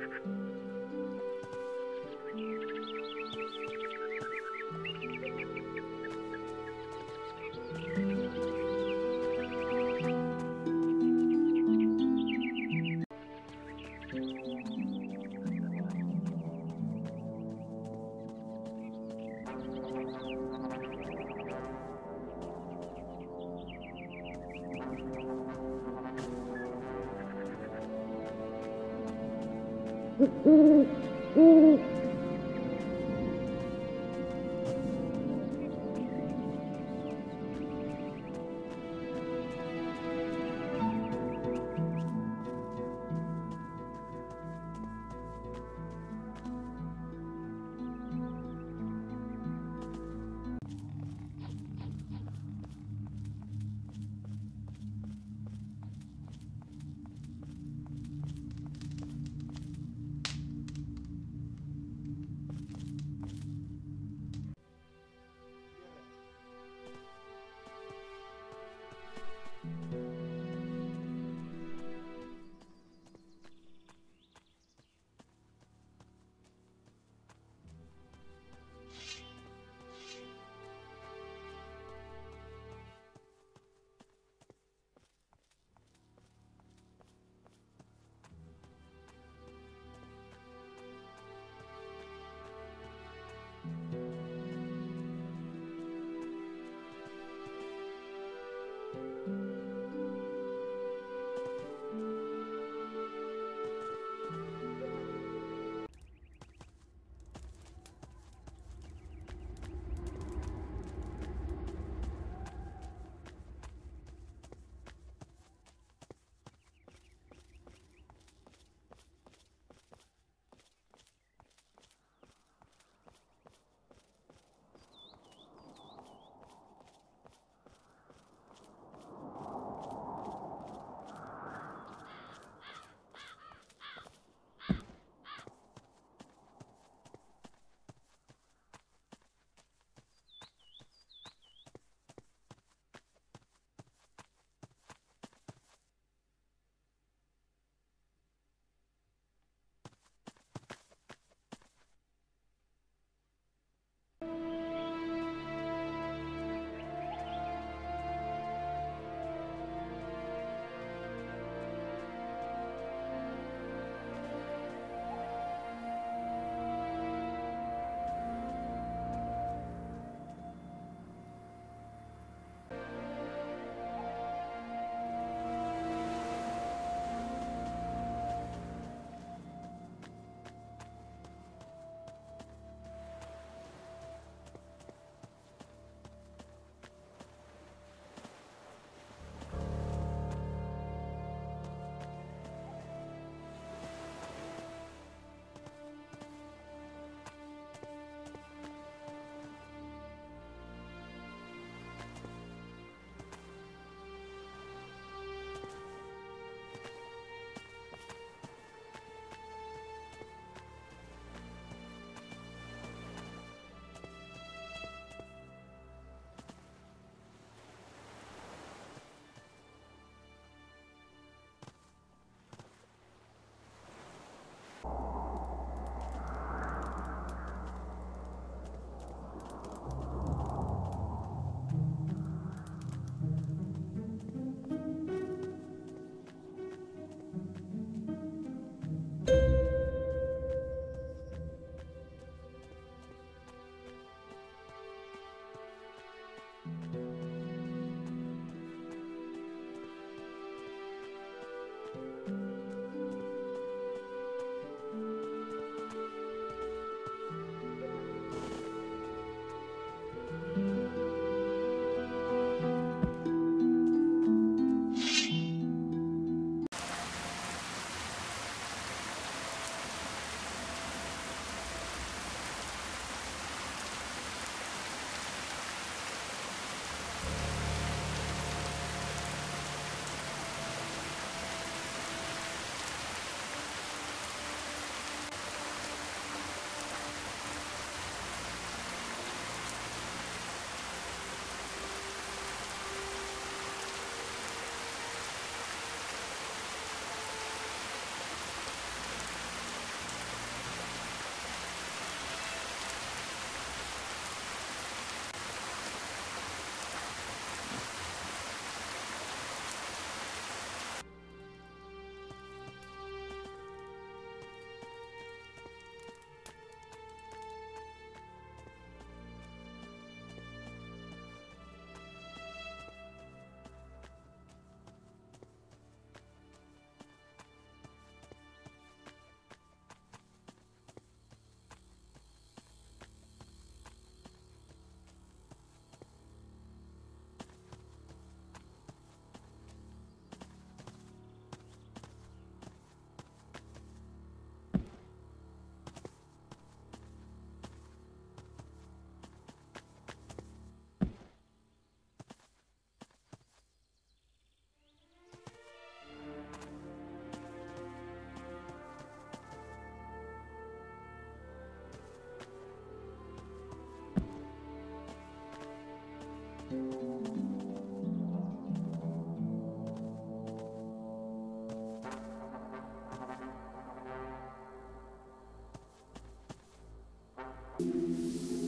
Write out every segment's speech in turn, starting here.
you うん。何?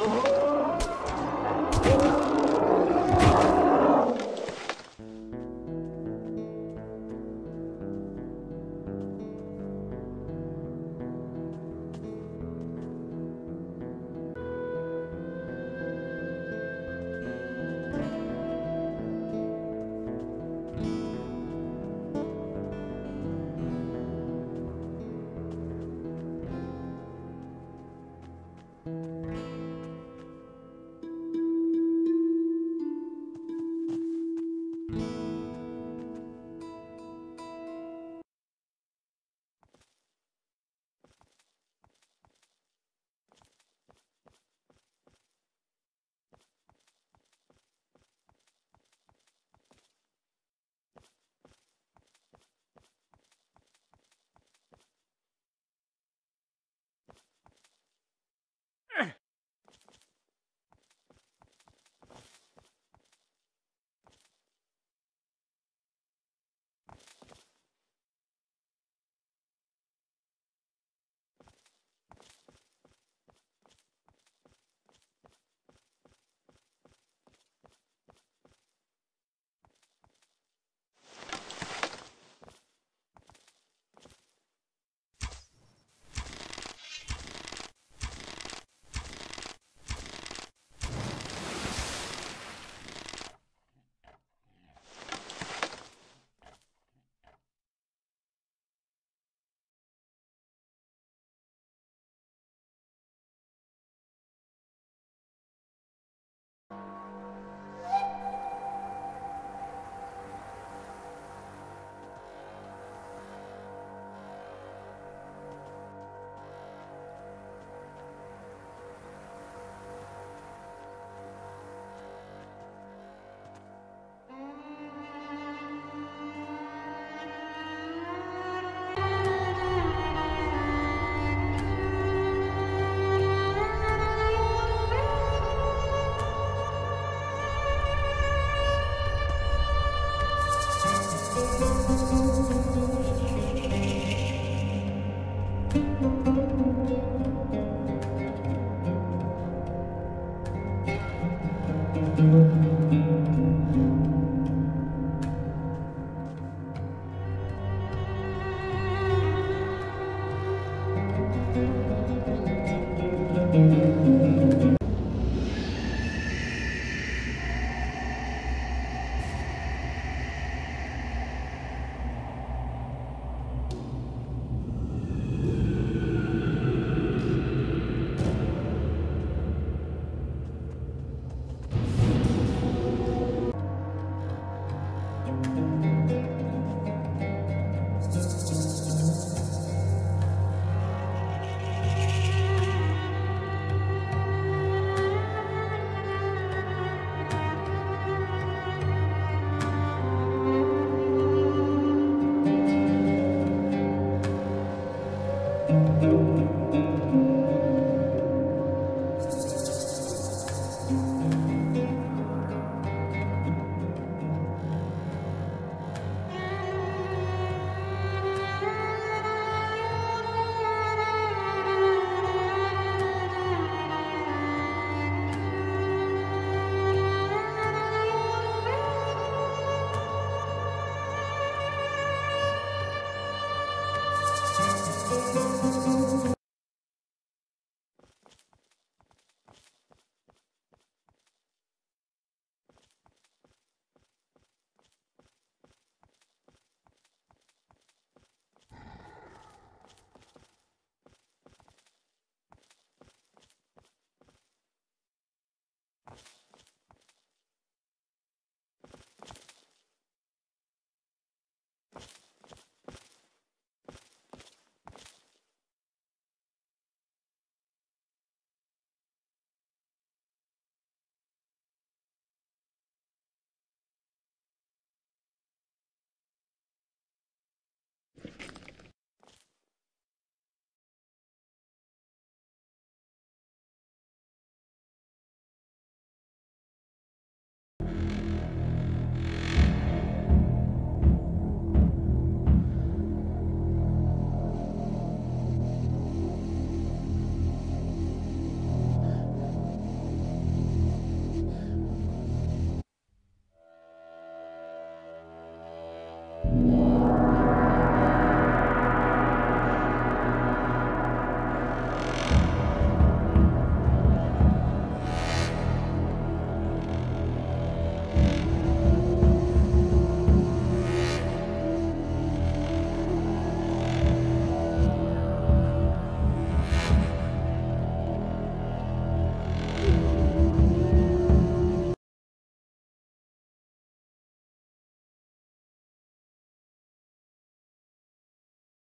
Oh.